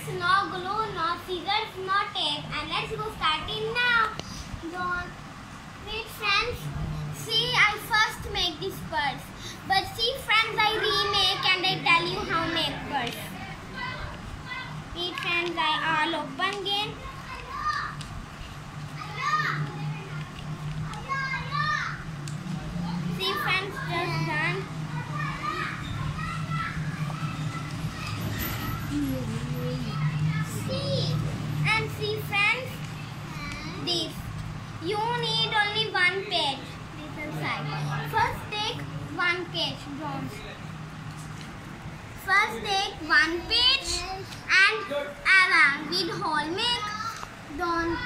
nuts, no glue, no scissors, no tape. And let's go starting now. Don't wait friends. See, I first make this purse. But see friends, I remake and I tell you how make purse. See friends, I all open page. Don't. First take one page and around with whole make. Don't.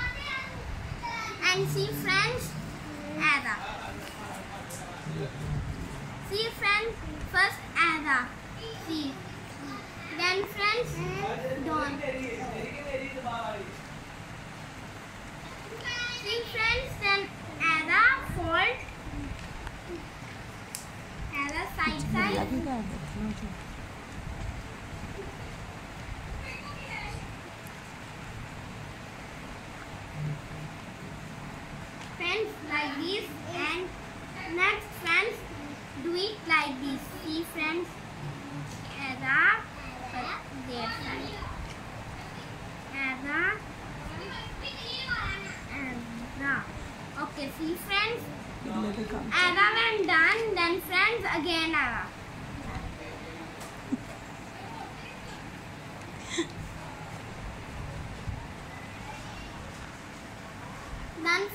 And see friends. Ada. See friends. First Ada. See. Then friends. Don't. See friends, then Ada fold. Ada side side. लगेगा देखना तो Friends like this and next friends do it like this. See friends. Ada but their side. Ada. Ada. Okay, see friends. लगेगा Ada when done, then friends again Ada.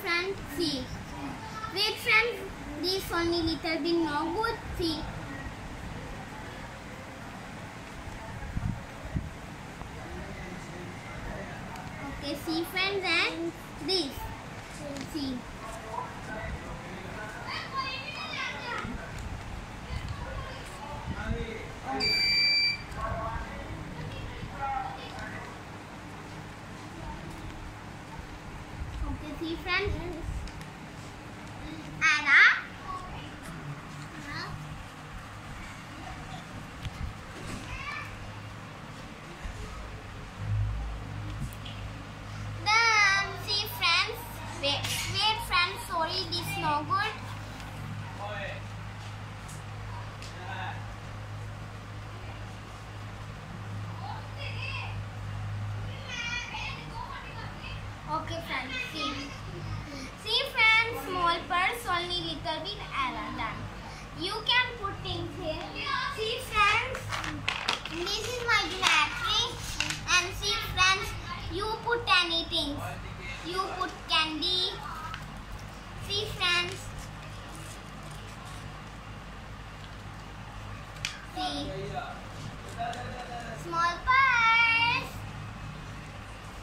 Then friends see. Wait friends, this only little bit no good. See. Okay, see friends and this. See. Okay, see friends. Anna. Then see friends. Wait, wait friends. Sorry, this no good. Okay, friends. See. See, friends. Small purse, only little bit error done. You can put things here. See, friends. This is my geometry. And see, friends. You put anything. You put candy. See, friends. See. Small purse.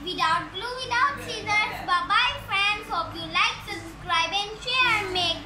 Without glue, without scissors. Bye bye, friends. Hope you like, subscribe, and share. Make